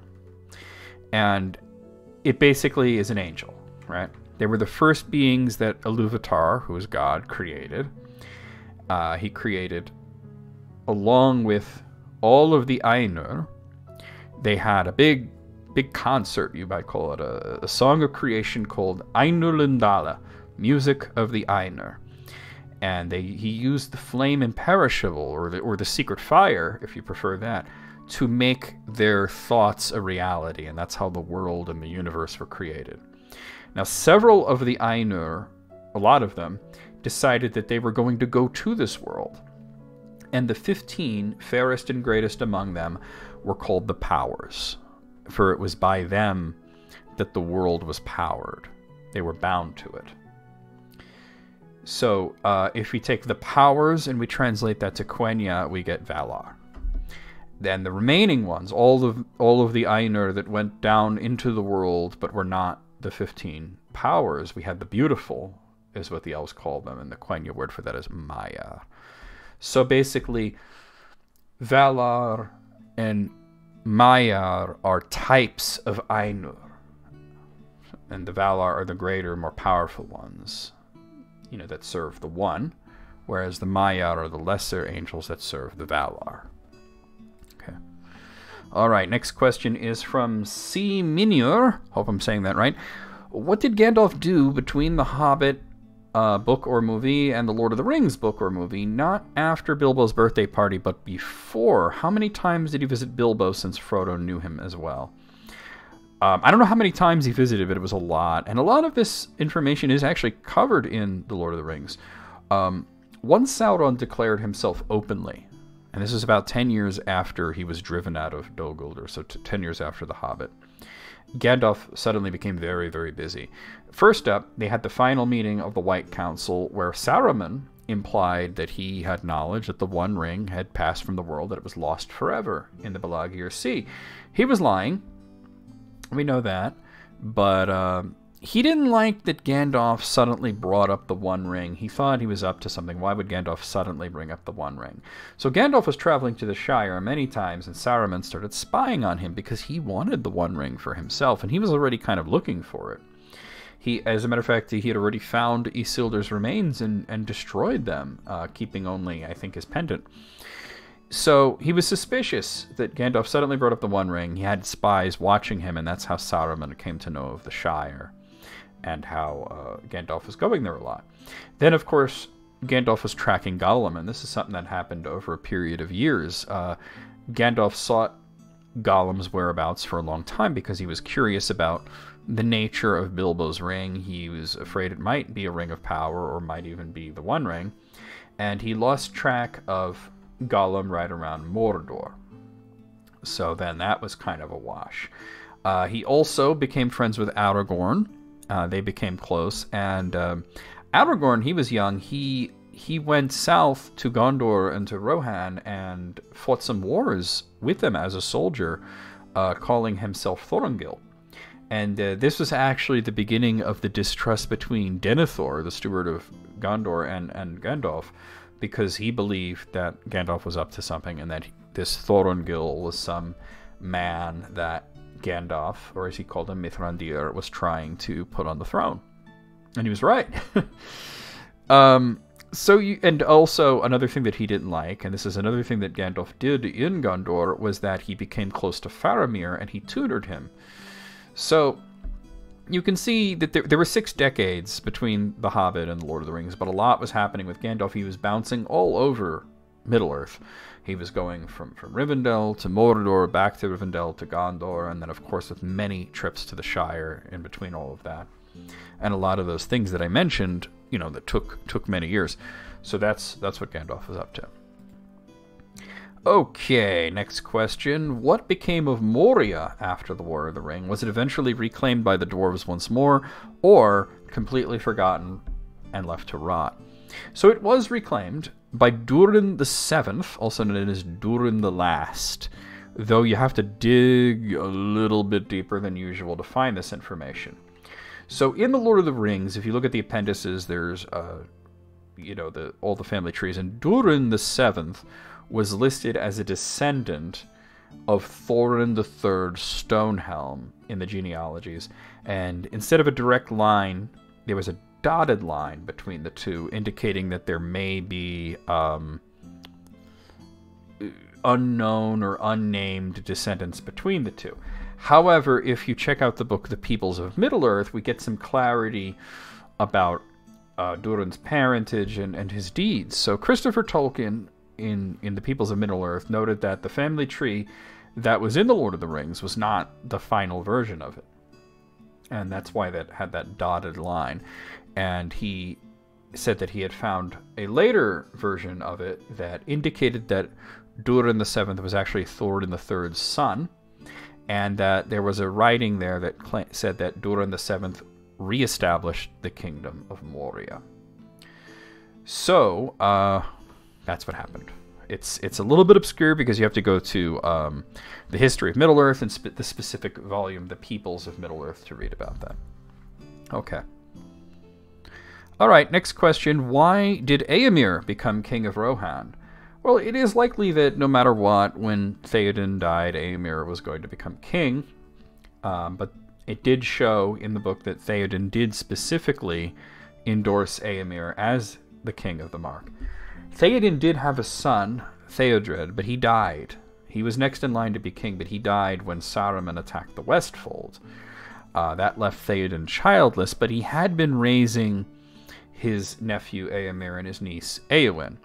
and it basically is an angel, right? They were the first beings that Iluvatar, who is God, created. Uh, he created, along with all of the Ainur, they had a big, big concert, you might call it, a, a song of creation called Ainulindalë, Music of the Ainur. And they, he used the flame imperishable, or the, or the secret fire, if you prefer that, to make their thoughts a reality. And that's how the world and the universe were created. Now, several of the Ainur, a lot of them, decided that they were going to go to this world. And the 15, fairest and greatest among them, were called the Powers, for it was by them that the world was powered. They were bound to it. So, uh, if we take the powers and we translate that to Quenya, we get Valar. Then the remaining ones, all of all of the Ainur that went down into the world but were not the 15 powers, we had the beautiful, is what the elves call them, and the Quenya word for that is Maia. So basically, Valar and Maiar are types of Ainur. And the Valar are the greater, more powerful ones, you know, that serve the One, whereas the Maiar are the lesser angels that serve the Valar. All right, next question is from C. Minur. Hope I'm saying that right. What did Gandalf do between the Hobbit uh, book or movie and the Lord of the Rings book or movie? Not after Bilbo's birthday party, but before. How many times did he visit Bilbo since Frodo knew him as well? Um, I don't know how many times he visited, but it was a lot. And a lot of this information is actually covered in The Lord of the Rings. Um, once Sauron declared himself openly and this is about 10 years after he was driven out of Dol Guldur, so t- 10 years after The Hobbit. Gandalf suddenly became very, very busy. First up, they had the final meeting of the White Council where Saruman implied that he had knowledge that the One Ring had passed from the world, that it was lost forever in the Belegaer Sea. He was lying. We know that. But uh, he didn't like that Gandalf suddenly brought up the One Ring. He thought he was up to something. Why would Gandalf suddenly bring up the One Ring? So Gandalf was traveling to the Shire many times, and Saruman started spying on him because he wanted the One Ring for himself, and he was already kind of looking for it. He, as a matter of fact, he had already found Isildur's remains and, and destroyed them, uh, keeping only, I think, his pendant. So he was suspicious that Gandalf suddenly brought up the One Ring. He had spies watching him, and that's how Saruman came to know of the Shire and how uh, Gandalf was going there a lot. Then, of course, Gandalf was tracking Gollum, and this is something that happened over a period of years. Uh, Gandalf sought Gollum's whereabouts for a long time because he was curious about the nature of Bilbo's ring. He was afraid it might be a ring of power or might even be the One Ring. And he lost track of Gollum right around Mordor. So then that was kind of a wash. Uh, he also became friends with Aragorn. Uh, they became close. And um, Aragorn, he was young. He he went south to Gondor and to Rohan and fought some wars with them as a soldier, uh, calling himself Thorongil. And uh, this was actually the beginning of the distrust between Denethor, the steward of Gondor, and, and Gandalf, because he believed that Gandalf was up to something and that this Thorongil was some man that Gandalf, or as he called him, Mithrandir, was trying to put on the throne. And he was right. um, so you, and also another thing that he didn't like, and this is another thing that Gandalf did in Gondor, was that he became close to Faramir and he tutored him. So you can see that there, there were six decades between The Hobbit and The Lord of the Rings, but a lot was happening with Gandalf. He was bouncing all over Middle Earth. He was going from, from Rivendell to Mordor, back to Rivendell to Gondor, and then, of course, with many trips to the Shire in between all of that. And a lot of those things that I mentioned you know that took took many years. So that's that's what Gandalf was up to. Okay, next question. What became of Moria after the War of the Ring? Was it eventually reclaimed by the dwarves once more, or completely forgotten and left to rot? So it was reclaimed by Durin the Seventh, also known as Durin the Last, though you have to dig a little bit deeper than usual to find this information. So in the Lord of the Rings, if you look at the appendices, there's uh, you know the all the family trees, and Durin the Seventh was listed as a descendant of Thorin the Third Stonehelm in the genealogies, and instead of a direct line, there was a dotted line between the two, indicating that there may be um, unknown or unnamed descendants between the two. However, if you check out the book The Peoples of Middle Earth, we get some clarity about uh, Durin's parentage and, and his deeds. So Christopher Tolkien in, in The Peoples of Middle Earth noted that the family tree that was in The Lord of the Rings was not the final version of it. And that's why that had that dotted line. And he said that he had found a later version of it that indicated that Durin the Seventh was actually Thorin the Third's son and that there was a writing there that said that Durin the Seventh reestablished the kingdom of Moria. So uh, that's what happened. It's it's a little bit obscure because you have to go to um, the history of Middle Earth and the specific volume, the Peoples of Middle Earth, to read about that. Okay. All right. Next question: Why did Eomer become king of Rohan? Well, it is likely that no matter what, when Theoden died, Eomer was going to become king. Um, but it did show in the book that Theoden did specifically endorse Eomer as the king of the Mark. Theoden did have a son, Theodred, but he died. He was next in line to be king, but he died when Saruman attacked the Westfold. Uh, that left Theoden childless, but he had been raising his nephew Eomer and his niece Eowyn.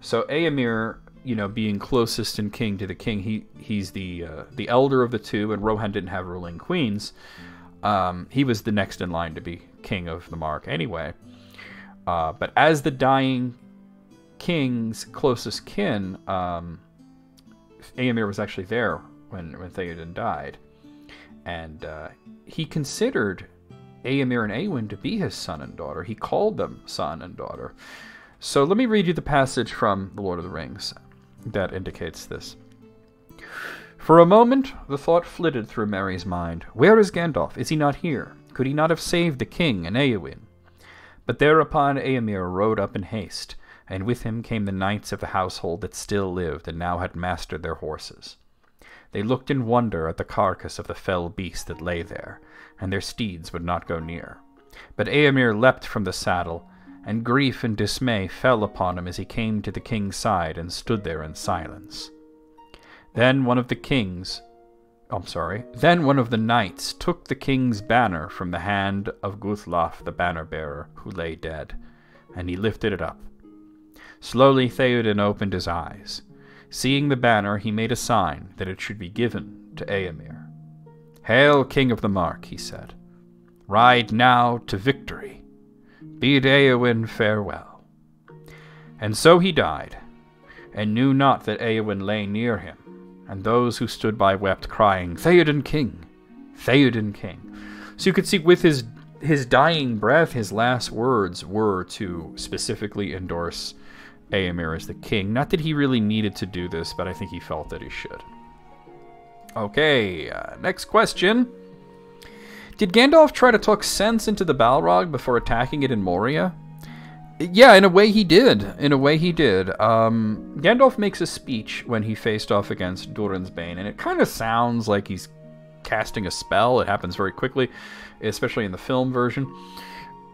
So Eomer, you know, being closest in king to the king, he he's the uh, the elder of the two, and Rohan didn't have ruling queens. Um, he was the next in line to be king of the Mark anyway. Uh, but as the dying king's closest kin, um, Eomer was actually there when when Theoden died, and uh, he considered Eomer and Eowyn to be his son and daughter. He called them son and daughter. So let me read you the passage from The Lord of the Rings that indicates this. For a moment, the thought flitted through Merry's mind Where is Gandalf? Is he not here? Could he not have saved the king and Eowyn? But thereupon Eomer rode up in haste, and with him came the knights of the household that still lived and now had mastered their horses. They looked in wonder at the carcass of the fell beast that lay there, and their steeds would not go near. But Eomer leapt from the saddle and grief and dismay fell upon him as he came to the king's side and stood there in silence. Then one of the kings, I'm sorry, then one of the knights took the king's banner from the hand of Guthlaf the banner bearer, who lay dead, and he lifted it up, Slowly Theoden opened his eyes. Seeing the banner, he made a sign that it should be given to Eomer. Hail, King of the Mark, he said. Ride now to victory. Bid Eowyn farewell. And so he died, and knew not that Eowyn lay near him, and those who stood by wept, crying, Theoden King, Theoden King. So you could see with his his dying breath, his last words were to specifically endorse Eomer as the king. Not that he really needed to do this, but I think he felt that he should. Okay, uh, next question. Did Gandalf try to talk sense into the Balrog before attacking it in Moria? Yeah, in a way he did. In a way he did. Um, Gandalf makes a speech when he faced off against Durin's Bane, and it kind of sounds like he's casting a spell. It happens very quickly, especially in the film version.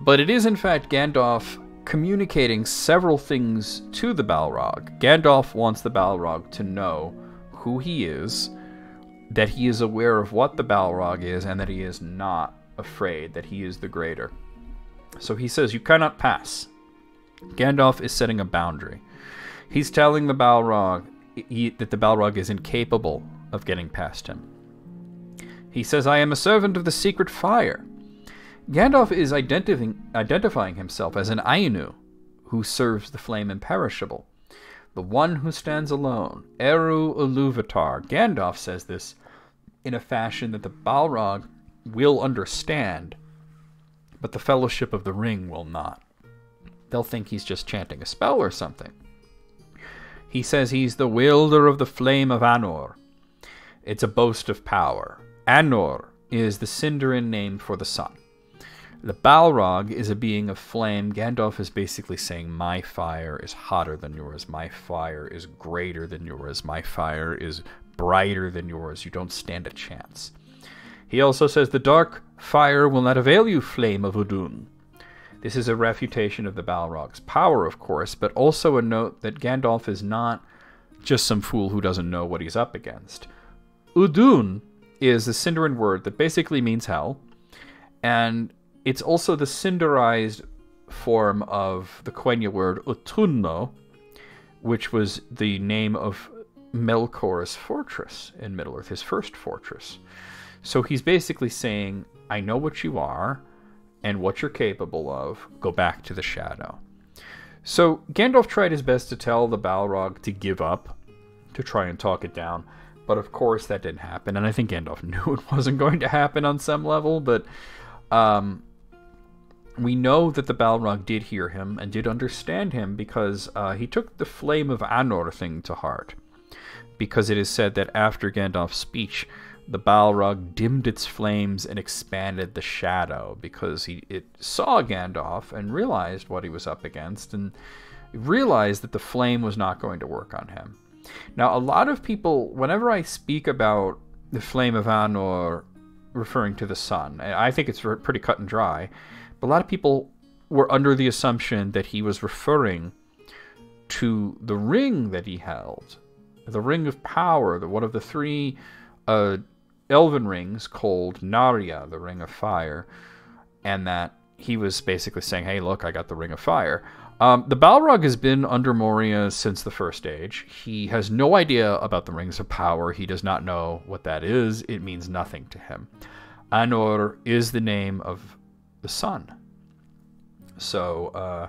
But it is, in fact, Gandalf communicating several things to the Balrog. Gandalf wants the Balrog to know who he is, that he is aware of what the Balrog is, and that he is not afraid, that he is the greater. So he says, You cannot pass. Gandalf is setting a boundary. He's telling the Balrog he, that the Balrog is incapable of getting past him. He says, I am a servant of the secret fire. Gandalf is identifying, identifying himself as an Ainu who serves the flame imperishable, the one who stands alone, Eru Iluvatar. Gandalf says this in a fashion that the Balrog will understand, but the Fellowship of the Ring will not. They'll think he's just chanting a spell or something. He says he's the wielder of the flame of Anor. It's a boast of power. Anor is the Sindarin name for the sun. The Balrog is a being of flame. Gandalf is basically saying, My fire is hotter than yours. My fire is greater than yours. My fire is brighter than yours. You don't stand a chance. He also says, The dark fire will not avail you, flame of Udun. This is a refutation of the Balrog's power, of course, but also a note that Gandalf is not just some fool who doesn't know what he's up against. Udun is a Sindarin word that basically means hell, and it's also the Sindarized form of the Quenya word Utumno, which was the name of Melkor's fortress in Middle Earth, his first fortress. So he's basically saying, I know what you are and what you're capable of. Go back to the shadow. So Gandalf tried his best to tell the Balrog to give up, to try and talk it down. But of course, that didn't happen. And I think Gandalf knew it wasn't going to happen on some level. But um, we know that the Balrog did hear him and did understand him because uh, he took the Flame of Anor thing to heart. Because it is said that after Gandalf's speech, the Balrog dimmed its flames and expanded the shadow because he it saw Gandalf and realized what he was up against and realized that the flame was not going to work on him. Now, a lot of people, whenever I speak about the flame of Anor referring to the sun, I think it's pretty cut and dry. But a lot of people were under the assumption that he was referring to the ring that he held, the ring of power, the one of the three uh, elven rings called Narya, the ring of fire, and that he was basically saying, "Hey, look, I got the ring of fire." Um, the Balrog has been under Moria since the first age. He has no idea about the rings of power. He does not know what that is. It means nothing to him. Anor is the name of the sun. So, uh,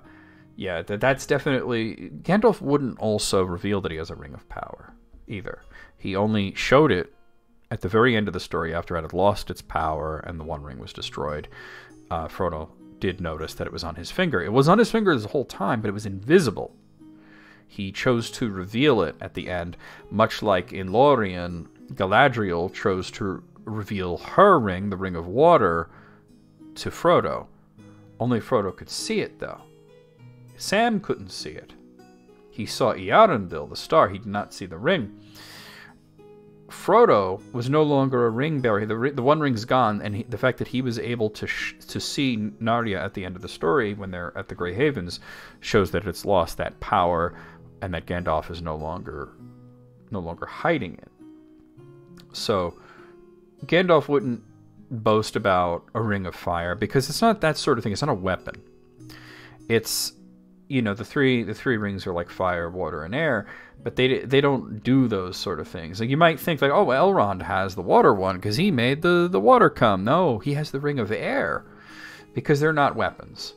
yeah, that, that's definitely. Gandalf wouldn't also reveal that he has a ring of power either. He only showed it at the very end of the story after it had lost its power and the One Ring was destroyed. Uh, Frodo did notice that it was on his finger. It was on his finger the whole time, but it was invisible. He chose to reveal it at the end, much like in Lorien, Galadriel chose to reveal her ring, the Ring of Water, to Frodo. Only Frodo could see it, though. Sam couldn't see it. He saw Eärendil, the star. He did not see the ring. Frodo was no longer a ring bearer. The, the One Ring's gone, and he, the fact that he was able to sh- to see Narya at the end of the story when they're at the Grey Havens shows that it's lost that power, and that Gandalf is no longer no longer hiding it. So Gandalf wouldn't boast about a ring of fire because it's not that sort of thing. It's not a weapon. It's you know the three the three rings are like fire, water, and air, but they they don't do those sort of things. Like you might think like, oh, Elrond has the water one because he made the the water come. No, he has the ring of air because they're not weapons.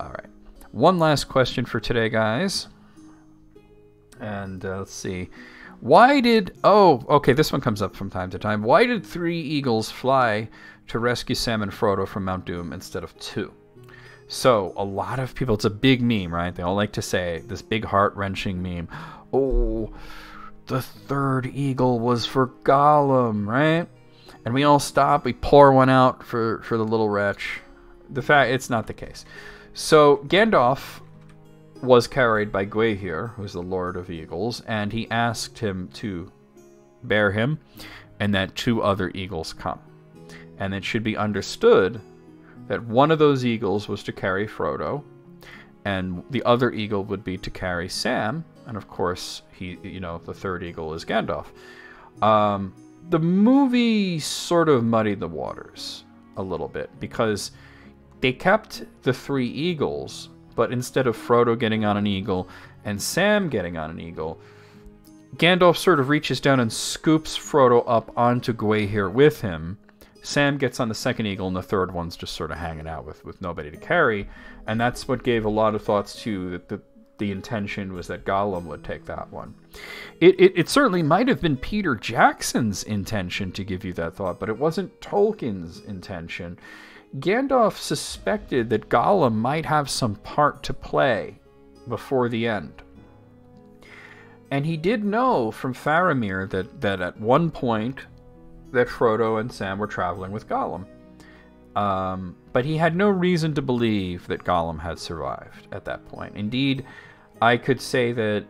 All right. One last question for today, guys. And uh, let's see. Why did. Oh, okay, this one comes up from time to time. Why did three eagles fly to rescue Sam and Frodo from Mount Doom instead of two? So, a lot of people, it's a big meme, right? They all like to say this big heart wrenching meme. Oh, the third eagle was for Gollum, right? And we all stop, we pour one out for, for the little wretch. The fact, it's not the case. So, Gandalf was carried by Gwaihir, who's the Lord of Eagles, and he asked him to bear him, and that two other eagles come. And it should be understood that one of those eagles was to carry Frodo, and the other eagle would be to carry Sam, and of course, he, you know, the third eagle is Gandalf. Um, the movie sort of muddied the waters a little bit because they kept the three eagles but instead of Frodo getting on an eagle and Sam getting on an eagle, Gandalf sort of reaches down and scoops Frodo up onto Gwaihir with him. Sam gets on the second eagle, and the third one's just sort of hanging out with, with nobody to carry. And that's what gave a lot of thoughts to that the, the intention was that Gollum would take that one. It, it, it certainly might have been Peter Jackson's intention to give you that thought, but it wasn't Tolkien's intention. Gandalf suspected that Gollum might have some part to play before the end. And he did know from Faramir that, that at one point that Frodo and Sam were traveling with Gollum. Um, but he had no reason to believe that Gollum had survived at that point. Indeed, I could say that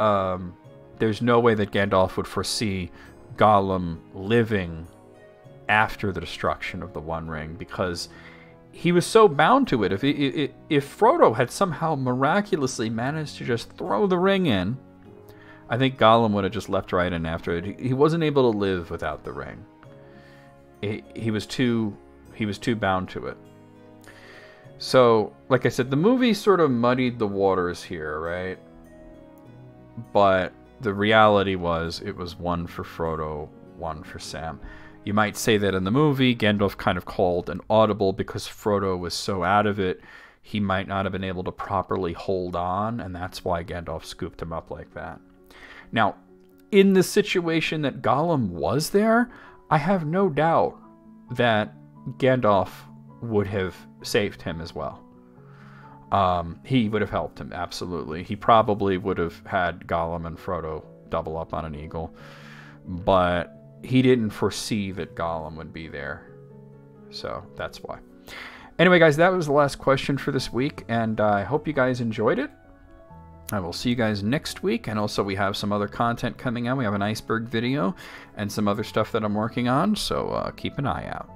um, there's no way that Gandalf would foresee Gollum living after the destruction of the One Ring because he was so bound to it. If if, if Frodo had somehow miraculously managed to just throw the ring in, I think Gollum would have just left right in after it. He wasn't able to live without the ring. He, he was too he was too bound to it. So, like I said, the movie sort of muddied the waters here, right? But the reality was it was one for Frodo, one for Sam. You might say that in the movie, Gandalf kind of called an audible because Frodo was so out of it, he might not have been able to properly hold on, and that's why Gandalf scooped him up like that. Now, in the situation that Gollum was there, I have no doubt that Gandalf would have saved him as well. Um, he would have helped him, absolutely. He probably would have had Gollum and Frodo double up on an eagle. But he didn't foresee that Gollum would be there. So that's why. Anyway, guys, that was the last question for this week, and I hope you guys enjoyed it. I will see you guys next week, and also we have some other content coming out. We have an iceberg video and some other stuff that I'm working on, so uh, keep an eye out.